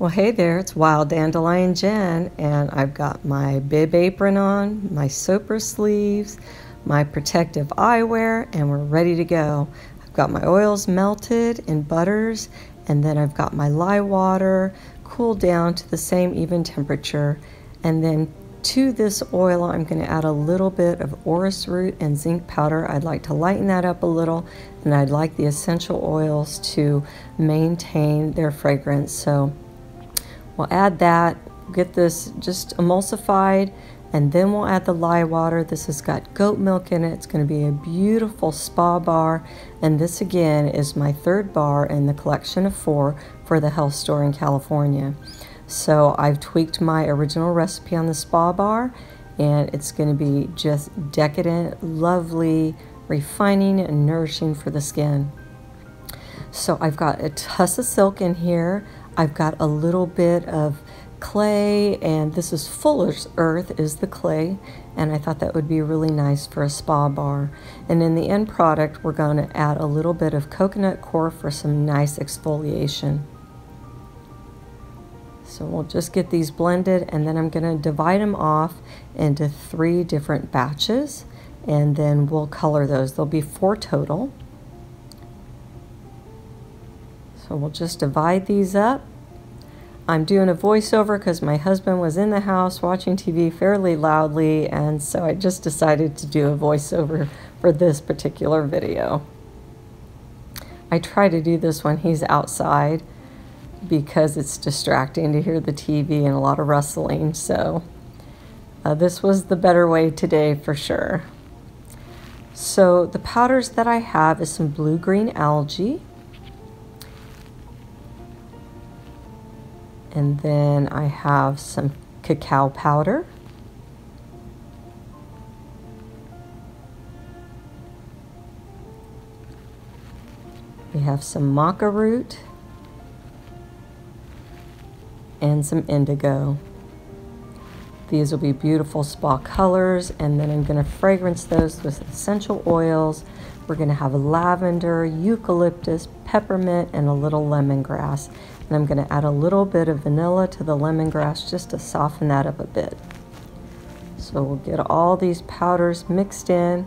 Well, hey there, it's Wild Dandelion Jen, and I've got my bib apron on, my soaper sleeves, my protective eyewear, and we're ready to go. I've got my oils melted in butters, and then I've got my lye water cooled down to the same even temperature. And then to this oil, I'm going to add a little bit of orris root and zinc powder. I'd like to lighten that up a little, and I'd like the essential oils to maintain their fragrance. So We'll add that, get this just emulsified, and then we'll add the lye water. This has got goat milk in it. It's going to be a beautiful spa bar. And this again is my third bar in the collection of four for the health store in California. So I've tweaked my original recipe on the spa bar and it's going to be just decadent, lovely, refining and nourishing for the skin. So I've got a tussah silk in here. I've got a little bit of clay and this is Fuller's Earth is the clay and I thought that would be really nice for a spa bar. And in the end product we're going to add a little bit of coconut coir for some nice exfoliation. So we'll just get these blended and then I'm going to divide them off into three different batches and then we'll color those. There'll be four total. So we'll just divide these up. I'm doing a voiceover because my husband was in the house watching TV fairly loudly, and so I just decided to do a voiceover for this particular video. I try to do this when he's outside because it's distracting to hear the TV and a lot of rustling, so uh, this was the better way today for sure. So the powders that I have is some blue-green algae, And then I have some cacao powder. We have some maca root and some indigo. These will be beautiful spa colors and then I'm going to fragrance those with essential oils. We're going to have lavender, eucalyptus, peppermint, and a little lemongrass. And I'm going to add a little bit of vanilla to the lemongrass just to soften that up a bit. So we'll get all these powders mixed in,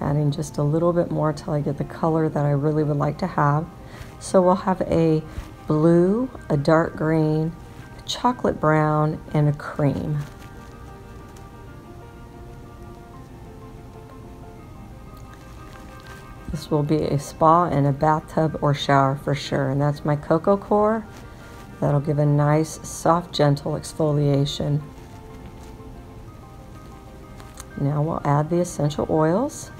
adding just a little bit more till I get the color that I really would like to have. So we'll have a blue, a dark green, a chocolate brown, and a cream. This will be a spa and a bathtub or shower for sure. And that's my Cocoa Core. That'll give a nice, soft, gentle exfoliation. Now we'll add the essential oils.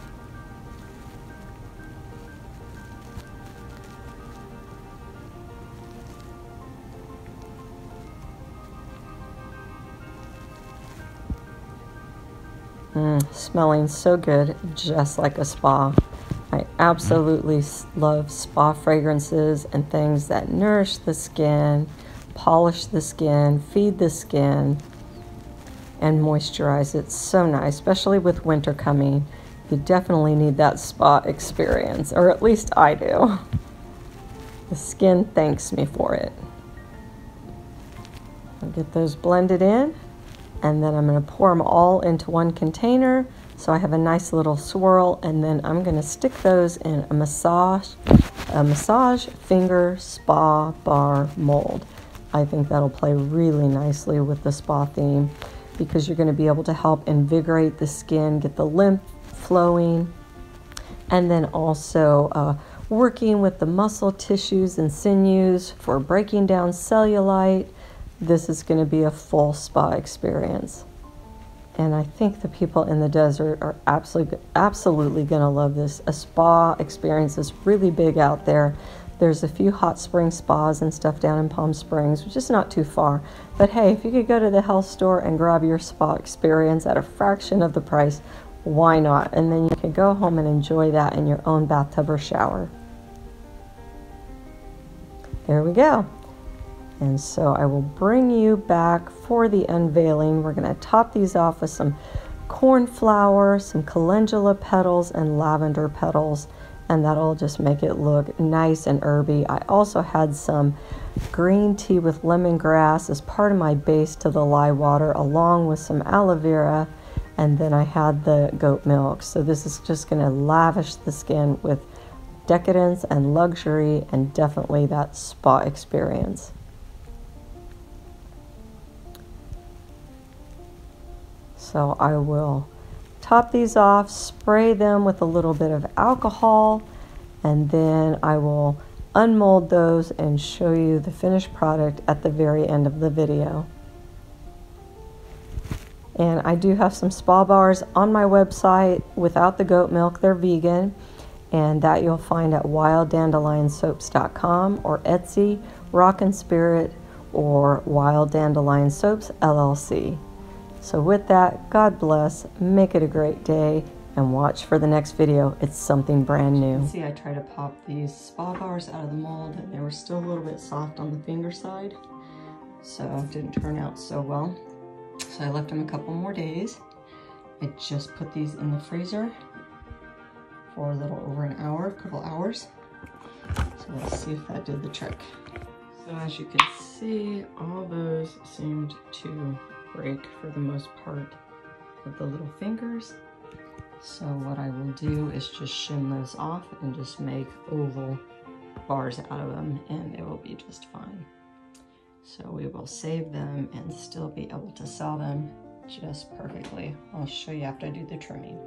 Mm, smelling so good, just like a spa. I absolutely love spa fragrances and things that nourish the skin, polish the skin, feed the skin, and moisturize it. So nice, especially with winter coming. You definitely need that spa experience, or at least I do. The skin thanks me for it. I'll get those blended in, and then I'm going to pour them all into one container so I have a nice little swirl and then I'm going to stick those in a massage, a massage finger spa bar mold. I think that'll play really nicely with the spa theme because you're going to be able to help invigorate the skin, get the lymph flowing, and then also uh, working with the muscle tissues and sinews for breaking down cellulite. This is going to be a full spa experience. And I think the people in the desert are absolutely, absolutely going to love this. A spa experience is really big out there. There's a few hot spring spas and stuff down in Palm Springs, which is not too far. But hey, if you could go to the health store and grab your spa experience at a fraction of the price, why not? And then you can go home and enjoy that in your own bathtub or shower. There we go. And so I will bring you back for the unveiling. We're going to top these off with some cornflower, some calendula petals, and lavender petals. and that'll just make it look nice and herby. I also had some green tea with lemongrass as part of my base to the lye water along with some aloe vera and then I had the goat milk. So this is just going to lavish the skin with decadence and luxury and definitely that spa experience. So I will top these off, spray them with a little bit of alcohol, and then I will unmold those and show you the finished product at the very end of the video. And I do have some spa bars on my website without the goat milk. They're vegan. And that you'll find at wilddandelionsoaps.com or Etsy, Rawkin Spirit, or Wild Dandelion Soaps LLC. So with that, God bless, make it a great day, and watch for the next video. It's something brand new. See, I tried to pop these spa bars out of the mold, and they were still a little bit soft on the finger side, so it didn't turn out so well. So I left them a couple more days. I just put these in the freezer for a little over an hour, a couple hours. So let's see if that did the trick. So as you can see, all those seemed to break for the most part of the little fingers. So what I will do is just shim those off and just make oval bars out of them and it will be just fine. So we will save them and still be able to sell them just perfectly. I'll show you after I do the trimming.